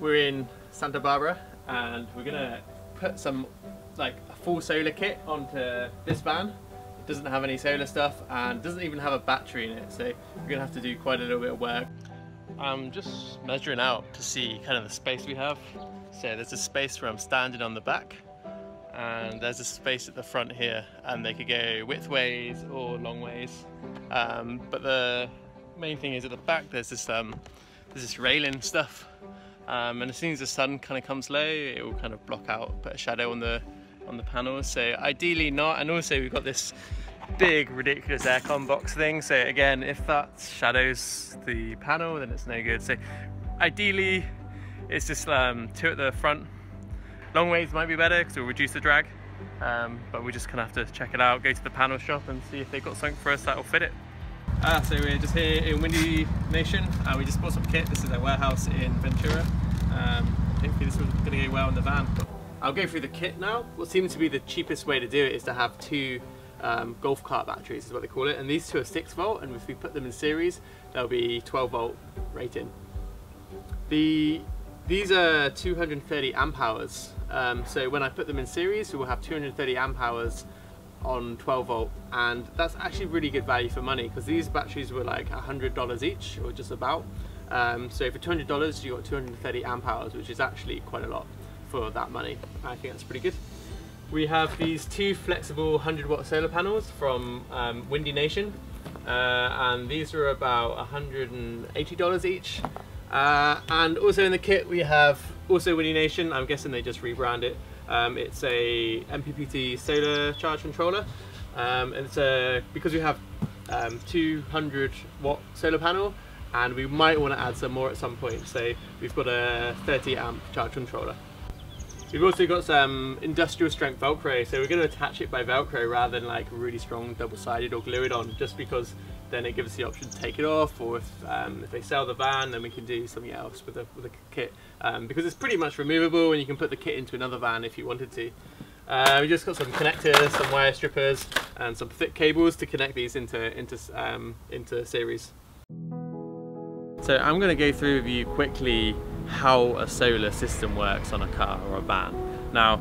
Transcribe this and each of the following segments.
we're in Santa Barbara and we're gonna put some like a full solar kit onto this van. It doesn't have any solar stuff and doesn't even have a battery in it, so we're gonna have to do quite a little bit of work. I'm just measuring out to see kind of the space we have. So there's a space where I'm standing on the back and there's a space at the front here and they could go width ways or long ways. Um, but the main thing is at the back there's this um, there's this railing stuff um, and as soon as the sun kind of comes low it will kind of block out put a shadow on the on the panels so ideally not and also we've got this big ridiculous aircon box thing so again if that shadows the panel then it's no good so ideally it's just um, two at the front long ways might be better because it will reduce the drag um, but we just of have to check it out go to the panel shop and see if they've got something for us that will fit it Ah, so we're just here in Windy Nation. Uh, we just bought some kit. This is a warehouse in Ventura. Um, hopefully this is going to go well in the van. I'll go through the kit now. What seems to be the cheapest way to do it is to have two um, golf cart batteries is what they call it. And these two are 6 volt and if we put them in series, they'll be 12 volt rating. The, these are 230 amp hours. Um, so when I put them in series, we will have 230 amp hours on 12 volt and that's actually really good value for money because these batteries were like $100 each or just about um, so for $200 you got 230 amp hours which is actually quite a lot for that money. I think that's pretty good. We have these two flexible 100 watt solar panels from um, Windy Nation. Uh, and these are about $180 each. Uh, and also in the kit we have also Windy Nation. I'm guessing they just rebrand it. Um, it's a MPPT solar charge controller. Um, and it's a, because we have um, 200 watt solar panel and we might want to add some more at some point. So we've got a 30 amp charge controller. We've also got some industrial strength Velcro, so we're going to attach it by Velcro rather than like really strong double-sided or glue it on, just because then it gives us the option to take it off, or if, um, if they sell the van, then we can do something else with the, with kit. Um, because it's pretty much removable, and you can put the kit into another van if you wanted to. Uh, we just got some connectors, some wire strippers, and some thick cables to connect these into into um, into series. So I'm going to go through with you quickly how a solar system works on a car or a van. Now,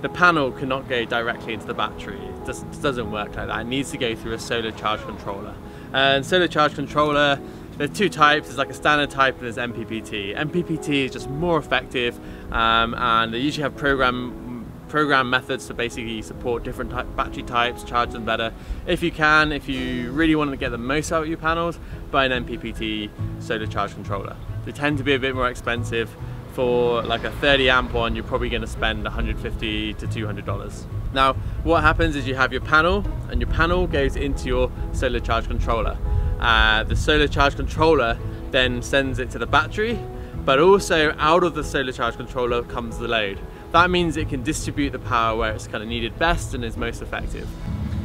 the panel cannot go directly into the battery. It just doesn't work like that. It needs to go through a solar charge controller. And solar charge controller, there's two types. There's like a standard type and there's MPPT. MPPT is just more effective um, and they usually have program program methods to basically support different type, battery types, charge them better. If you can, if you really want to get the most out of your panels, buy an MPPT solar charge controller. They tend to be a bit more expensive. For like a 30 amp one, you're probably going to spend 150 to 200 dollars. Now, what happens is you have your panel, and your panel goes into your solar charge controller. Uh, the solar charge controller then sends it to the battery, but also out of the solar charge controller comes the load. That means it can distribute the power where it's kind of needed best and is most effective.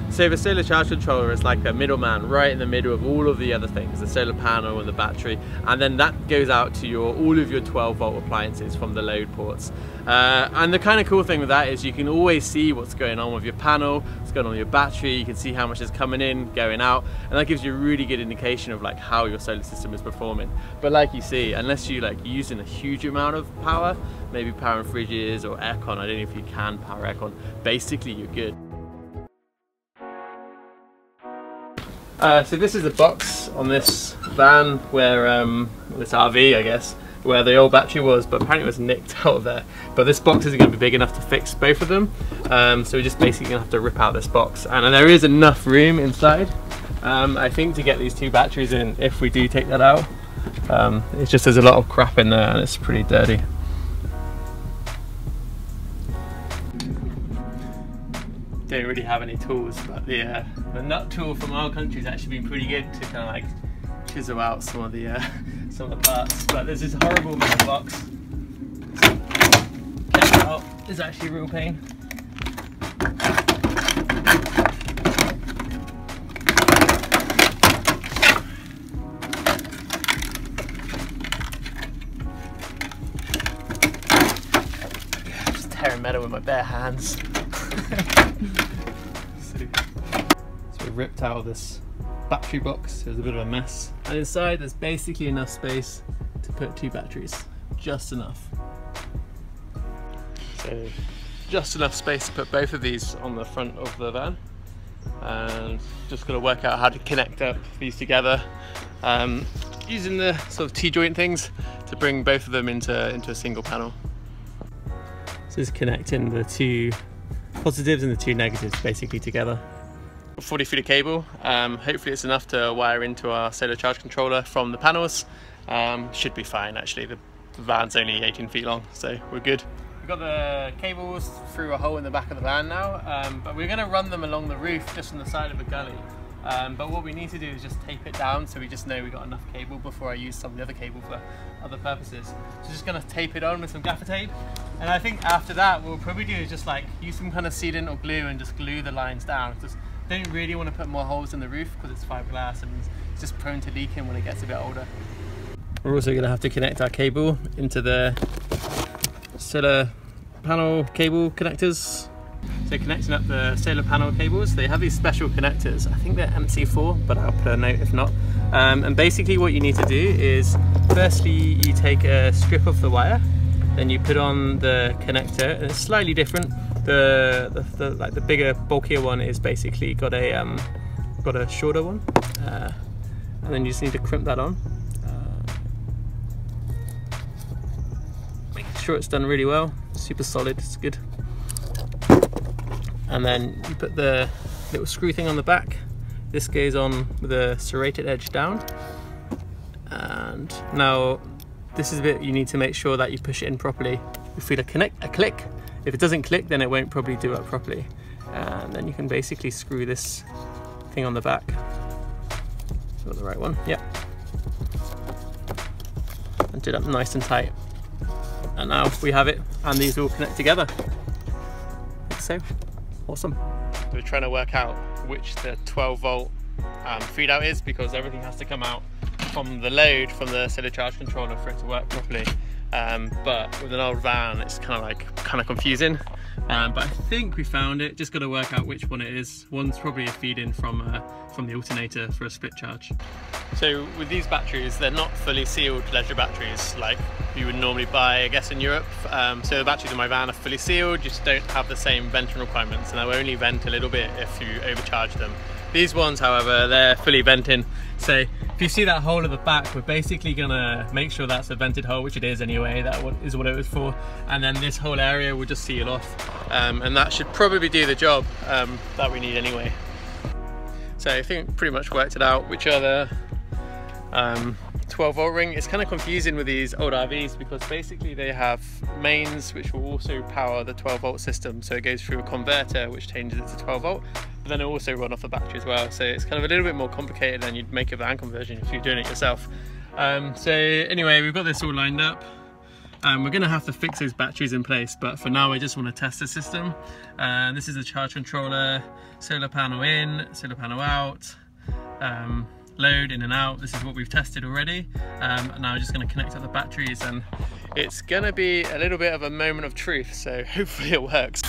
So the solar charge controller is like a middleman right in the middle of all of the other things, the solar panel and the battery, and then that goes out to your all of your 12 volt appliances from the load ports. Uh, and the kind of cool thing with that is you can always see what's going on with your panel, what's going on with your battery, you can see how much is coming in, going out, and that gives you a really good indication of like how your solar system is performing. But like you see, unless you're like using a huge amount of power, maybe powering fridges or aircon, I don't know if you can power aircon, basically you're good. Uh, so this is the box on this van where, um, this RV I guess, where the old battery was, but apparently it was nicked out of there. But this box isn't going to be big enough to fix both of them, um, so we're just basically going to have to rip out this box. And, there is enough room inside, um, I think, to get these two batteries in if we do take that out. Um, it's just there's a lot of crap in there and it's pretty dirty. Don't really have any tools, but the, uh, the nut tool from our country has actually been pretty good to kind of like chisel out some of the uh, some of the parts. But there's this horrible metal box. It out is actually a real pain. Just tearing metal with my bare hands. So, so we ripped out of this battery box. It was a bit of a mess. And inside there's basically enough space to put two batteries. just enough. So just enough space to put both of these on the front of the van and just got to work out how to connect up these together um, using the sort of T-joint things to bring both of them into, into a single panel. So it's connecting the two positives and the two negatives basically together. 40 feet of cable, um, hopefully it's enough to wire into our solar charge controller from the panels. Um, should be fine actually, the van's only 18 feet long so we're good. We've got the cables through a hole in the back of the van now, um, but we're going to run them along the roof just on the side of the gully. Um, but what we need to do is just tape it down so we just know we got enough cable before I use some of the other cable for other purposes. So just going to tape it on with some gaffer tape. And I think after that, what we'll probably do is just like use some kind of sealant or glue and just glue the lines down. Just don't really want to put more holes in the roof because it's fiberglass and it's just prone to leaking when it gets a bit older. We're also going to have to connect our cable into the solar panel cable connectors. So connecting up the solar panel cables, they have these special connectors. I think they're MC4, but I'll put a note if not. Um, and basically what you need to do is, firstly you take a strip of the wire, then you put on the connector, and it's slightly different. The, the, the like the bigger, bulkier one is basically got a um, got a shorter one, uh, and then you just need to crimp that on. Make sure it's done really well super solid it's good and then you put the little screw thing on the back this goes on with a serrated edge down and now this is a bit you need to make sure that you push it in properly. You feel a connect a click if it doesn't click then it won't probably do it properly. And then you can basically screw this thing on the back. Got the right one yeah and do that nice and tight. And now we have it and these all connect together. So awesome. We're trying to work out which the 12 volt um, feed out is because everything has to come out from the load from the solar charge controller for it to work properly. Um, but with an old van it's kind of like kind of confusing. Um, but I think we found it. Just got to work out which one it is. One's probably a feed in from uh, from the alternator for a split charge. So with these batteries they're not fully sealed leisure batteries like you would normally buy I guess in Europe. Um, so the batteries in my van are fully sealed just don't have the same venting requirements and they will only vent a little bit if you overcharge them. These ones however they're fully venting. So if you see that hole at the back, we're basically gonna make sure that's a vented hole, which it is anyway, that is what it was for. And then this whole area will just seal off. Um, and that should probably do the job um, that we need anyway. So I think pretty much worked it out, which are the um, 12 volt ring. It's kind of confusing with these old RVs because basically they have mains which will also power the 12 volt system. So it goes through a converter which changes it to 12 volt, but then it also run off the battery as well. So it's kind of a little bit more complicated than you'd make a van conversion if you're doing it yourself. Um, so anyway, we've got this all lined up. Um, we're going to have to fix those batteries in place, but for now I just want to test the system. Uh, this is a charge controller, solar panel in, solar panel out. Um, load in and out. This is what we've tested already. Um, and now I'm just gonna connect up the batteries and it's gonna be a little bit of a moment of truth. So hopefully it works.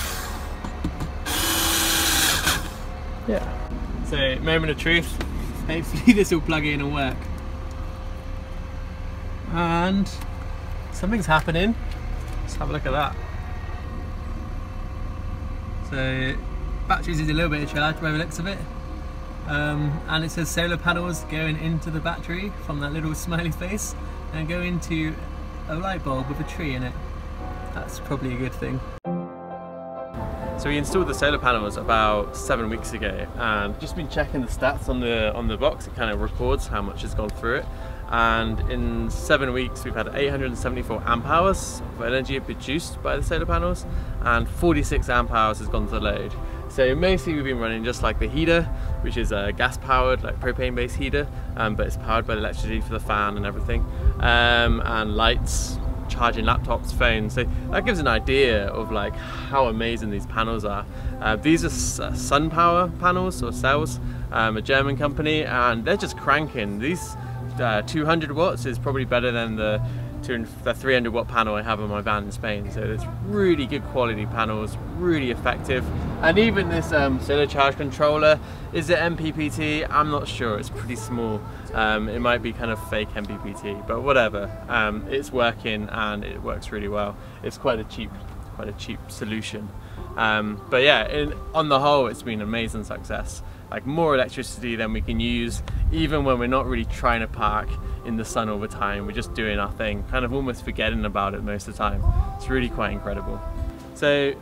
Yeah. So moment of truth. Hopefully this will plug in and work. And something's happening. Let's have a look at that. So batteries is a little bit of charge by the looks of it. Um, and it says solar panels going into the battery from that little smiley face and go into a light bulb with a tree in it. That's probably a good thing. So we installed the solar panels about seven weeks ago and just been checking the stats on the on the box. It kind of records how much has gone through it. And in seven weeks, we've had 874 amp hours of energy produced by the solar panels and 46 amp hours has gone to the load. So mostly we've been running just like the heater, which is a gas powered, like propane based heater, um, but it's powered by electricity for the fan and everything, um, and lights, charging laptops, phones. So that gives an idea of like how amazing these panels are. Uh, these are uh, SunPower panels or cells, um, a German company, and they're just cranking. These uh, 200 watts is probably better than the the 300 watt panel I have on my van in Spain. So it's really good quality panels, really effective. And even this um, solar charge controller, is it MPPT? I'm not sure, it's pretty small. Um, it might be kind of fake MPPT, but whatever. Um, it's working and it works really well. It's quite a cheap, quite a cheap solution. Um, but yeah, in, on the whole, it's been an amazing success. Like more electricity than we can use, even when we're not really trying to park in the sun all the time. We're just doing our thing, kind of almost forgetting about it most of the time. It's really quite incredible. So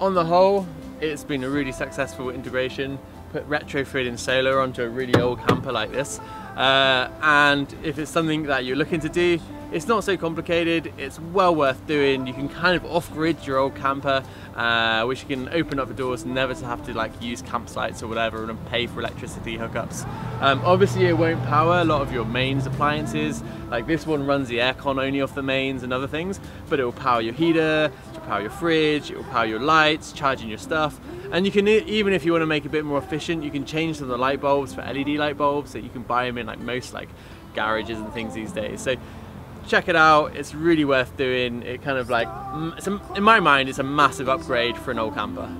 on the whole, it's been a really successful integration. Put retrofitting solar onto a really old camper like this. Uh, and if it's something that you're looking to do, it's not so complicated, it's well worth doing. You can kind of off-grid your old camper, uh, which you can open up the doors never to have to like use campsites or whatever and pay for electricity hookups. Um, obviously it won't power a lot of your mains appliances, like this one runs the aircon only off the mains and other things, but it will power your heater, it will power your fridge, it will power your lights, charging your stuff. And you can, even if you want to make it a bit more efficient, you can change some of the light bulbs for LED light bulbs that you can buy them in like most like garages and things these days. So check it out. It's really worth doing. It kind of like a, in my mind it's a massive upgrade for an old camper